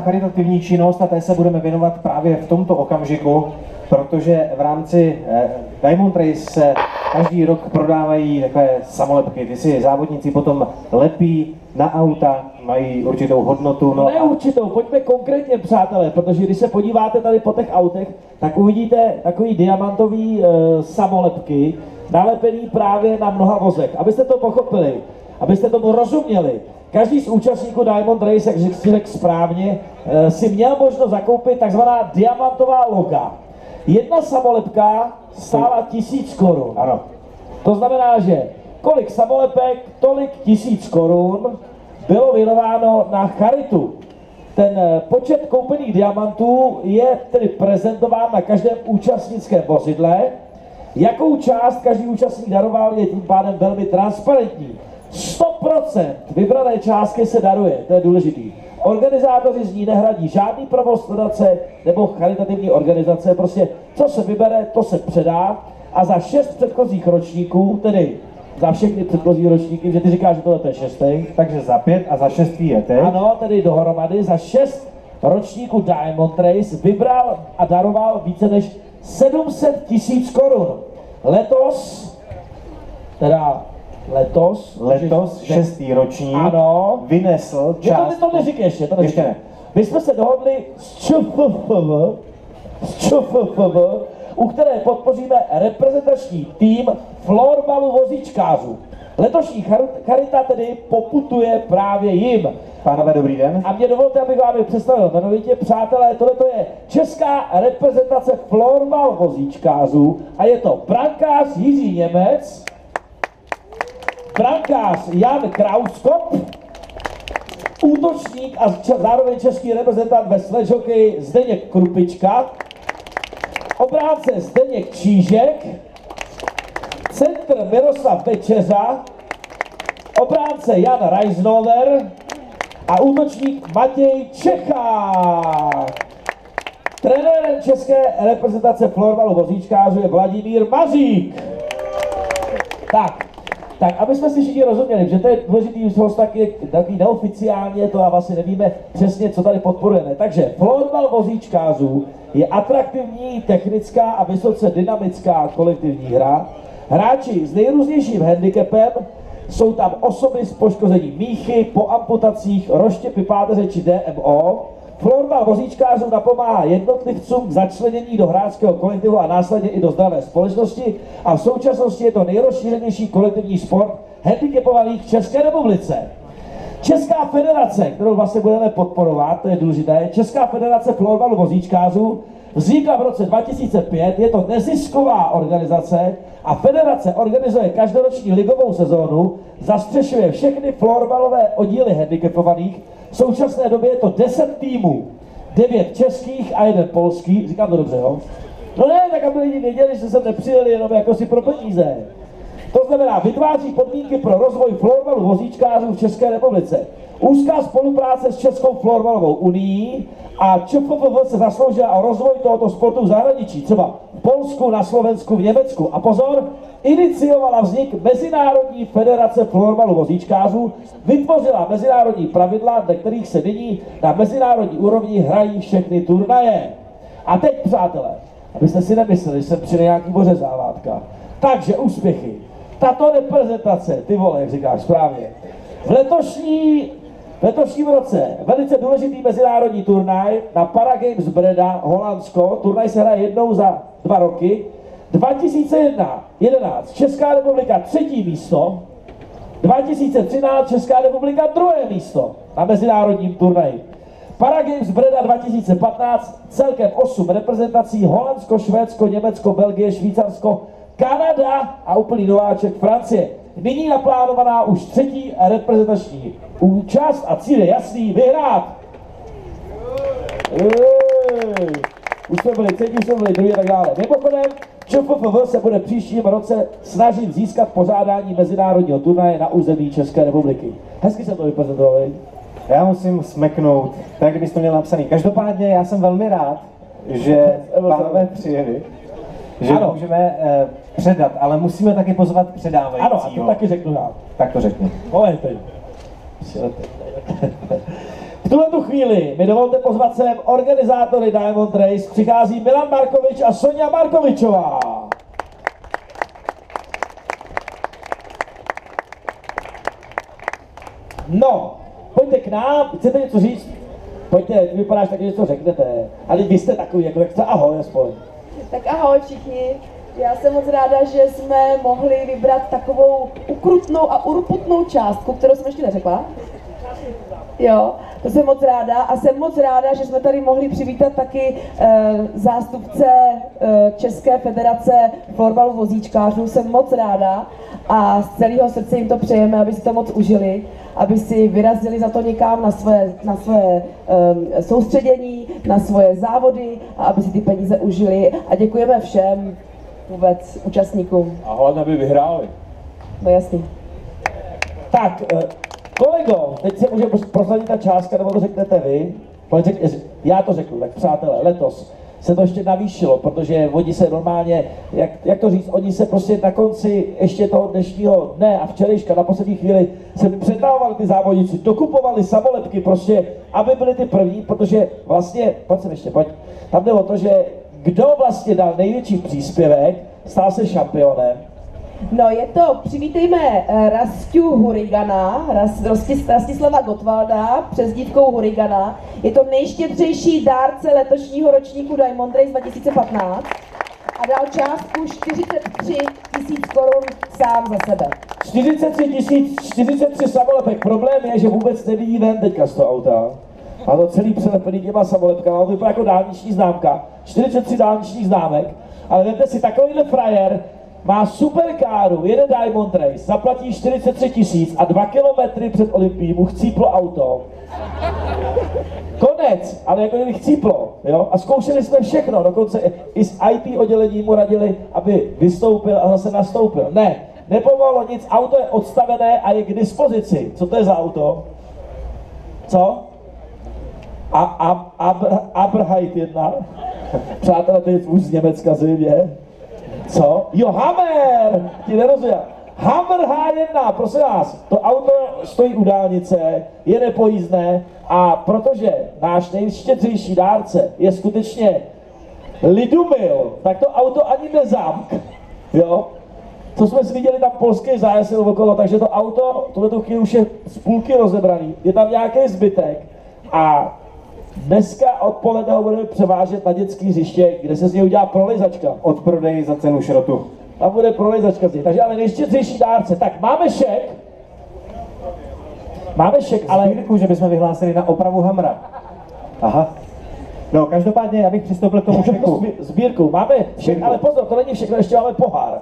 charitativní činnost a té se budeme věnovat právě v tomto okamžiku, protože v rámci eh, Diamond Race se každý rok prodávají takové samolepky. Ty si závodníci potom lepí na auta, mají určitou hodnotu. No ne určitou, pojďme konkrétně, přátelé, protože když se podíváte tady po těch autech, tak uvidíte takový diamantový e, samolepky, nalepený právě na mnoha vozech. Abyste to pochopili, abyste tomu rozuměli, Každý z účastníků Diamond Race, jak řekl správně, eh, si měl možnost zakoupit takzvaná diamantová loga. Jedna samolepka stála tisíc korun. Ano. To znamená, že kolik samolepek, tolik tisíc korun bylo věnováno na charitu. Ten eh, počet koupených diamantů je tedy prezentován na každém účastnickém vozidle. Jakou část každý účastník daroval, je tím pádem velmi transparentní. 100% vybrané částky se daruje, to je důležitý. Organizátoři z ní nehradí žádný provoz nadace nebo charitativní organizace, prostě co se vybere, to se předá a za šest předchozích ročníků, tedy za všechny předchozí ročníky, že ty říkáš, že tohle je šestý. Takže za pět a za šestý je teď. Ano, tedy dohromady za šest ročníků Diamond Race vybral a daroval více než 700 tisíc korun. Letos, teda letos, letos šestý ročník, ano, vynesl část... To, to neříkej ještě, to ještě ne. My jsme se dohodli s ČFFV, s ČFFV, u které podpoříme reprezentační tým florbalu vozíčkářů. Letošní charita tedy poputuje právě jim. Pánové, dobrý den. A mě dovolte, abych vám je představil jmenovitě, přátelé, tohle je česká reprezentace florbal vozíčkářů a je to brankář Jiří Němec, brankář Jan Krauskop, útočník a zároveň český reprezentant ve sledžoky Zdeněk Krupička, obránce Zdeněk Čížek, centr Miroslav Večeřa, obránce Jan Reisnover a útočník Matěj Čecha. Trenérem české reprezentace florbalu vozíčkářů je Vladimír Mazík. Tak, tak, aby jsme si všichni rozuměli, že to je důležitý host taky, taky neoficiálně, to a vlastně nevíme přesně, co tady podporujeme. Takže florbal vozíčkářů je atraktivní, technická a vysoce dynamická kolektivní hra. Hráči s nejrůznějším handicapem jsou tam osoby s poškozením míchy, po amputacích, roštěpy páteře či DMO, Florbal vozíčkářů napomáhá jednotlivcům k začlenění do hráčského kolektivu a následně i do zdravé společnosti a v současnosti je to nejrozšířenější kolektivní sport handicapovaných v České republice. Česká federace, kterou vlastně budeme podporovat, to je důležité, Česká federace florbalu vozíčkářů vznikla v roce 2005, je to nezisková organizace a federace organizuje každoroční ligovou sezónu, zastřešuje všechny florbalové oddíly handicapovaných v současné době je to 10 týmů, 9 českých a jeden polský, říkám to dobře, jo? No ne, tak aby lidi věděli, že jsem nepřijeli jenom jako si pro peníze. To znamená, vytváří podmínky pro rozvoj florbalu vozíčkářů v České republice. Úzká spolupráce s Českou florbalovou unii a ČFPV se zasloužila o rozvoj tohoto sportu v zahraničí, třeba v Polsku, na Slovensku, v Německu. A pozor, iniciovala vznik Mezinárodní federace florbalu vozíčkářů, vytvořila mezinárodní pravidla, dle kterých se nyní na mezinárodní úrovni hrají všechny turnaje. A teď, přátelé, abyste si nemysleli, že jsem přijde nějaký bořezávátka. Takže úspěchy. Tato reprezentace, ty vole, jak říkáš správně, v letošní v letošním roce velice důležitý mezinárodní turnaj na Paragames Breda, Holandsko. Turnaj se hraje jednou za dva roky. 2001, 11, Česká republika třetí místo, 2013 Česká republika druhé místo na mezinárodním turnaji. Paragames Breda 2015 celkem 8 reprezentací Holandsko, Švédsko, Německo, Belgie, Švýcarsko, Kanada a úplný nováček Francie. Nyní naplánovaná už třetí reprezentační účast a cíl je jasný, vyhrát. Už jsme byli třetí, už jsme byli druhý a tak dále. Mimochodem, ČFFV se bude příštím roce snažit získat pořádání mezinárodního turnaje na území České republiky. Hezky se to vyprezentovalo, Já musím smeknout, tak kdybyste to měl napsaný. Každopádně já jsem velmi rád, že pánové přijeli, že ano. můžeme eh, předat, ale musíme taky pozvat předávajícího. Ano, a to taky řeknu já. Tak to řekni. Moment, tuhle tu chvíli mi dovolte pozvat sem organizátory Diamond Race. Přichází Milan Markovič a Sonja Markovičová. No, pojďte k nám, chcete něco říct? Pojďte, ty vypadáš tak, že něco řeknete. Ale vy jste takový, jako tak ahoj aspoň. Tak ahoj všichni. Já jsem moc ráda, že jsme mohli vybrat takovou ukrutnou a urputnou částku, kterou jsem ještě neřekla. Jo, jsem moc ráda a jsem moc ráda, že jsme tady mohli přivítat taky e, zástupce e, České federace florbalu vozíčkářů. Jsem moc ráda a z celého srdce jim to přejeme, aby si to moc užili, aby si vyrazili za to někam na své, na své e, soustředění, na svoje závody a aby si ty peníze užili. A děkujeme všem vůbec účastníkům. A hlavně, aby vyhráli. No jasný. Tak, eh, kolego, teď se může prosadit ta částka, nebo to řeknete vy. Já to řeknu, tak přátelé, letos se to ještě navýšilo, protože oni se normálně, jak, jak to říct, oni se prostě na konci ještě toho dnešního dne a včerejška na poslední chvíli se přetávali ty závodníci, dokupovali samolepky prostě, aby byli ty první, protože vlastně, pojď sem ještě, pojď, tam jde o to, že kdo vlastně dal největší příspěvek, stal se šampionem, No je to, přivítejme uh, Rastiu Hurigana, Ras, Rosti, Rastislava Gotwalda, přes dívkou Hurigana. Je to nejštědřejší dárce letošního ročníku Diamond Race 2015 a dal částku 43 tisíc korun sám za sebe. 43 tisíc, 43 samolepek. Problém je, že vůbec nevidí ven teďka z toho auta. A to celý přelepený těma samolepkama, to vypadá jako dálniční známka. 43 dálničních známek. Ale vemte si, takovýhle frajer má superkáru, jede Diamond Race, zaplatí 43 tisíc a dva kilometry před Olympií mu chcíplo auto. Konec, ale jako kdyby chcíplo, jo? A zkoušeli jsme všechno, dokonce i s IT oddělení mu radili, aby vystoupil a zase nastoupil. Ne, nepovolilo nic, auto je odstavené a je k dispozici. Co to je za auto? Co? A, a, Abr, Abrhajt jedna. Přátelé, to je z Německa zřejmě. Co? Jo, Hammer! Ti nerozumím. Hammer H1, prosím vás, to auto stojí u dálnice, je nepojízdné a protože náš nejštědřejší dárce je skutečně Lidumil, tak to auto ani nezamk, jo? Co jsme si viděli, tam polský zájezd okolo, takže to auto, tohle chvíli už je z půlky rozebraný, je tam nějaký zbytek a Dneska odpoledne ho budeme převážet na dětský hřiště, kde se z něj udělá prolizačka. Odprodej za cenu šrotu. Tam bude prolizačka z něj. Takže ale nejštědřejší dárce. Tak máme šek. Máme šek, ale... Sbírku, že bychom vyhlásili na opravu Hamra. Aha. No, každopádně, já bych přistoupil k tomu šeku. Sbírku. Máme šek, ale pozor, to není všechno, ještě máme pohár.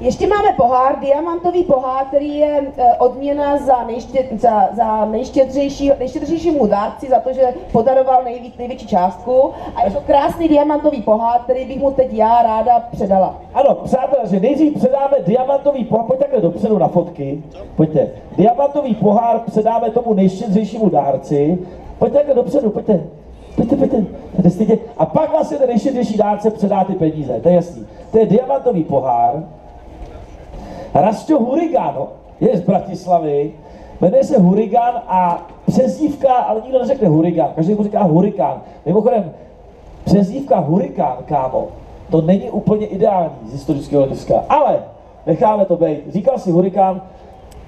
Ještě máme pohár, diamantový pohár, který je e, odměna za, nejště, za, za nejštědřejší, nejštědřejšímu dárci za to, že podaroval nejvíc, největší částku. A je to krásný diamantový pohár, který bych mu teď já ráda předala. Ano, přátelé, že nejdřív předáme diamantový pohár, pojďte takhle dopředu na fotky, pojďte. Diamantový pohár předáme tomu nejštědřejšímu dárci, pojďte takhle dopředu, pojďte. Pojďte, pojďte. A pak vlastně ten nejštědřejší dárce předá ty peníze, to je jasný. To je diamantový pohár, Rasto Hurigano je z Bratislavy, jmenuje se Hurigan a přezdívka, ale nikdo neřekne Hurigan, každý mu říká Hurikán. Mimochodem, přezdívka Hurikán, kámo, to není úplně ideální z historického hlediska, ale necháme to být. Říkal si Hurikán,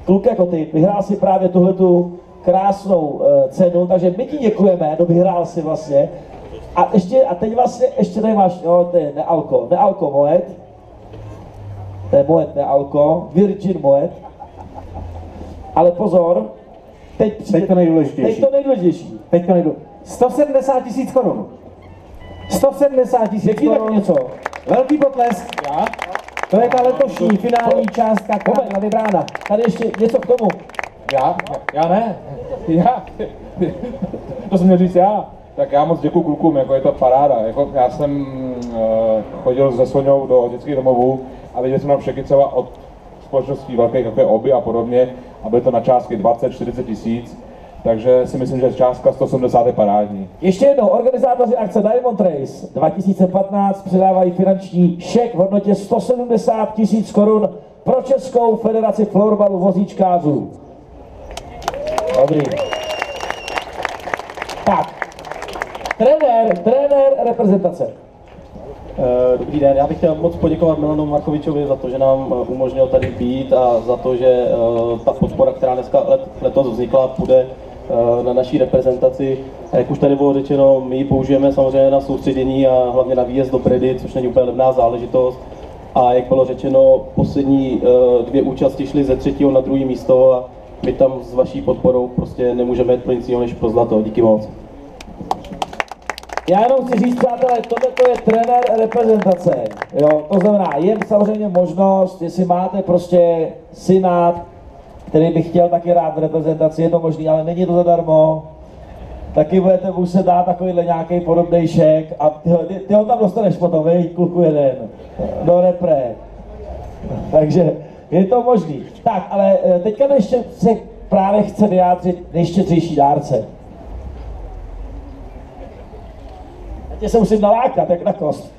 kluk jako ty, vyhrál si právě tuhletu krásnou uh, cenu, takže my ti děkujeme, no vyhrál si vlastně. A, ještě, a teď vlastně ještě tady máš, jo, to je nealko, nealko moet, to je Moet, ne Alko, Virgin Moet. Ale pozor, teď, přijde, teď to nejdůležitější. Teď to nejdůležitější. Teď to nejdůležitější. 170 tisíc korun. 170 tisíc korun. něco. Velký potlesk. Já? To je ta letošní finální částka, která byla vybrána. Tady ještě něco k tomu. Já? Já ne. Já? To jsem měl říct já. Tak já moc děkuji klukům, jako je to paráda. Jako já jsem uh, chodil se Soňou do dětských domovů a viděli jsme tam všechny třeba od společností velkých, jako je Oby a podobně, a byly to na částky 20-40 tisíc, takže si myslím, že částka 180 je parádní. Ještě jednou, organizátoři akce Diamond Race 2015 předávají finanční šek v hodnotě 170 tisíc korun pro Českou federaci florbalu vozíčkářů. Dobrý. trenér, trenér reprezentace. Eh, Dobrý den, já bych chtěl moc poděkovat Milanu Markovičovi za to, že nám eh, umožnil tady být a za to, že eh, ta podpora, která dneska let, letos vznikla, půjde na naší reprezentaci. A jak už tady bylo řečeno, my ji použijeme samozřejmě na soustředění a hlavně na výjezd do Bredy, což není úplně levná záležitost. A jak bylo řečeno, poslední dvě účasti šly ze třetího na druhé místo a my tam s vaší podporou prostě nemůžeme jít pro nic jiného než pro zlato. Díky moc. Já jenom chci říct, přátelé, tohle to je trenér reprezentace. Jo, to znamená, je samozřejmě možnost, jestli máte prostě syna, který by chtěl taky rád v reprezentaci, je to možný, ale není to zadarmo. Taky budete muset dát takovýhle nějaký podobný šek a ty, ty, ty ho tam dostaneš potom, vej, kluku jeden, do repre. Takže je to možný. Tak, ale eh, teďka ještě se právě chce vyjádřit nejštědřejší dárce. Já tě se musím nalákat, jak na kost.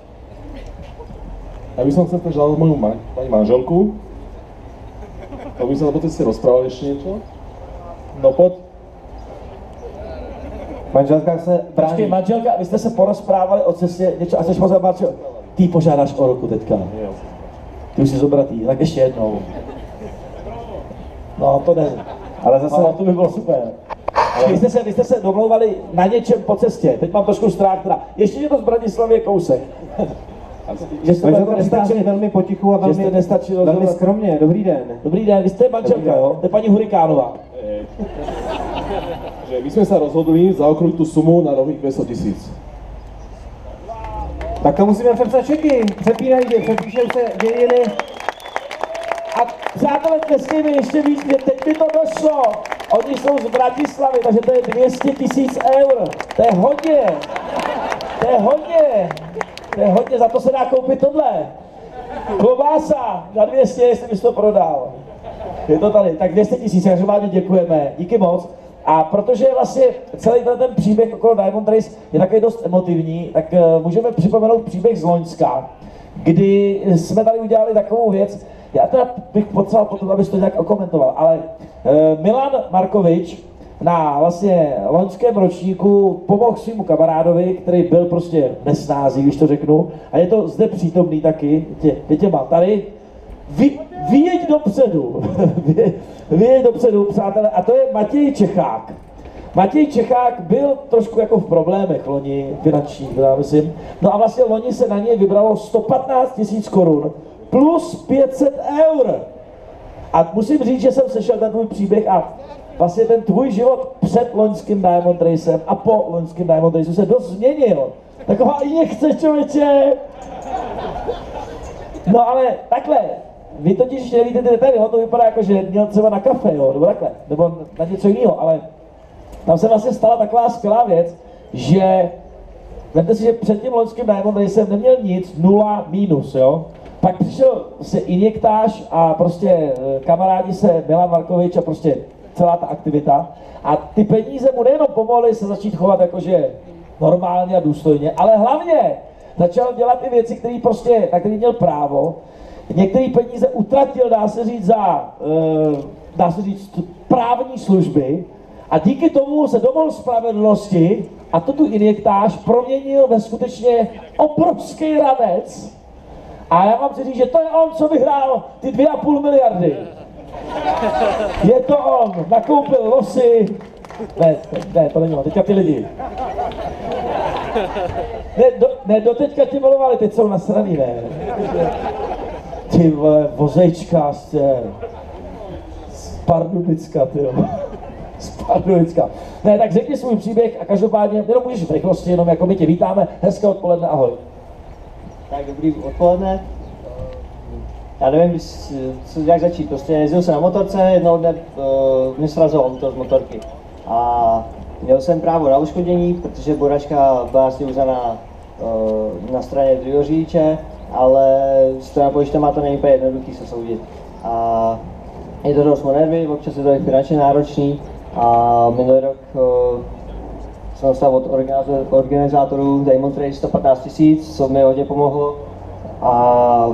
Ja by som chcel želať moju ma- pani manželku. To by som na si rozprával ešte niečo. No poď. Manželka se Počkej, brání. manželka, vy jste se porozprávali o cestě, něco, a jsi pořád manžel, ty požádáš o ruku teďka. Ty už jsi zobratý, tak ještě jednou. No, to ne. Ale zase, Ale to by bylo super. Vy jste, se, vy jste se domlouvali na něčem po cestě. Teď mám trošku strach, teda. Ještě je to z Bratislavy kousek. že jste přichází nestačili. velmi potichu a velmi, jste nestačili velmi rozhodovat. skromně. Dobrý den. Dobrý den, vy jste manželka, jo? To je paní Hurikánová. Že my sme sa rozhodli zaokrúť tú sumu na nových 200 tisíc. Tak to musíme přepsat čeky. Přepínají, přepíšou se dějiny. A přátelé, tleskej mi ještě víc, mě teď mi to došlo. Oni jsou z Bratislavy, takže to je 200 tisíc eur. To je hodně. To je hodně. To je hodně, za to se dá koupit tohle. Klobása za 200, jestli bys to prodal. Je to tady, tak 200 tisíc, vám děkujeme, díky moc. A protože vlastně celý ten, ten příběh okolo Diamond Race je takový dost emotivní, tak uh, můžeme připomenout příběh z Loňska, kdy jsme tady udělali takovou věc, já teda bych potřeboval potom, abys to nějak okomentoval, ale uh, Milan Markovič na vlastně loňském ročníku pomohl svýmu kamarádovi, který byl prostě nesnází, když to řeknu, a je to zde přítomný taky, tě, tě, tě má tady, vy, vyjeď dopředu, Vy- vyjeď dopředu, přátelé, a to je Matěj Čechák. Matěj Čechák byl trošku jako v problémech loni finančních, já myslím. No a vlastně loni se na něj vybralo 115 tisíc korun plus 500 eur. A musím říct, že jsem slyšel ten tvůj příběh a vlastně ten tvůj život před loňským Diamond Racem a po loňským Diamond Raceu se dost změnil. Taková injekce, člověče. No ale takhle, vy totiž nevíte ty detaily, to vypadá jako, že měl třeba na kafe, jo, nebo takhle, nebo na něco jiného, ale tam se vlastně stala taková skvělá věc, že Vemte si, že před tím loňským Diamond Racem neměl nic, nula, minus, jo. Pak přišel se injektáž a prostě eh, kamarádi se Milan Markovič a prostě celá ta aktivita. A ty peníze mu nejenom pomohly se začít chovat jakože normálně a důstojně, ale hlavně začal dělat i věci, které prostě, na které měl právo. Některé peníze utratil, dá se říct, za, eh, dá se říct, právní služby, a díky tomu se domohl spravedlnosti a to tu injektáž proměnil ve skutečně obrovský ranec. A já vám chci říct, že to je on, co vyhrál ty dvě a půl miliardy. Je to on, nakoupil losy. Ne, ne, to není on, teďka ty lidi. Ne, do, ne, doteďka ti volovali, teď jsou nasraný, ne. Ty vole, vozejčka z, z Pardubicka, ty jo. Z Pardubicka. Ne, tak řekni svůj příběh a každopádně, jenom můžeš v rychlosti, jenom jako my tě vítáme. Hezké odpoledne, ahoj. Tak dobrý odpoledne. Já nevím, co, jak začít. Prostě jezdil jsem na motorce, jednoho dne uh, mě srazilo auto z motorky. A měl jsem právo na uškodění, protože boračka byla vlastně uznaná uh, na straně druhého řidiče, ale strana pojištěma to není úplně jednoduchý se soudit. A je to dost nervy, občas je to i finančně náročný. A minulý rok uh, jsem dostal od organizátor- organizátorů Diamond Race 115 tisíc, co mi hodně pomohlo a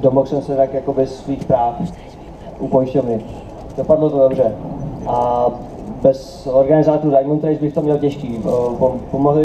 domohl jsem se tak jako bez svých práv u pojišťovny. Dopadlo to dobře. A bez organizátorů Diamond Race bych to měl těžký. Pomohli